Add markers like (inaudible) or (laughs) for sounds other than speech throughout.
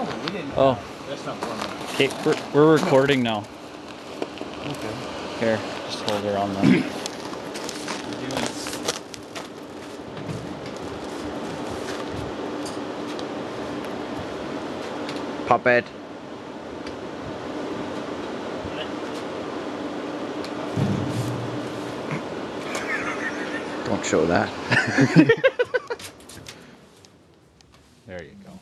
No, we didn't. Oh. That's not warm enough. Okay, we're, we're recording now. Okay. Here, just hold her on them. Puppet. Don't show that. (laughs) There you go.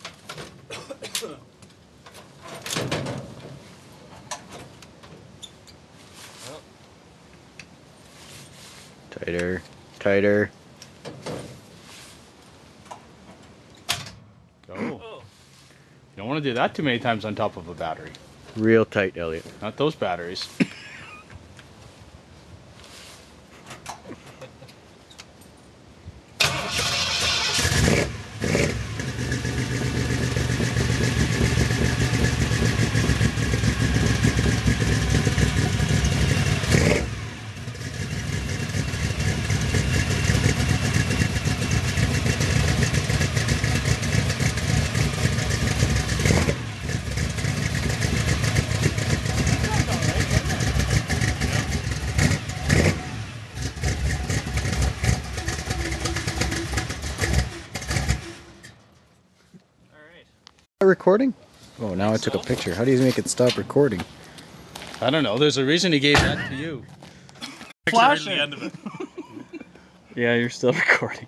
tighter, tighter. Go. You don't want to do that too many times on top of a battery. Real tight, Elliot. Not those batteries. Recording? Oh, now I took a picture. How do you make it stop recording? I don't know. There's a reason he gave that to you. Flashing. (laughs) Yeah, you're still (laughs) recording.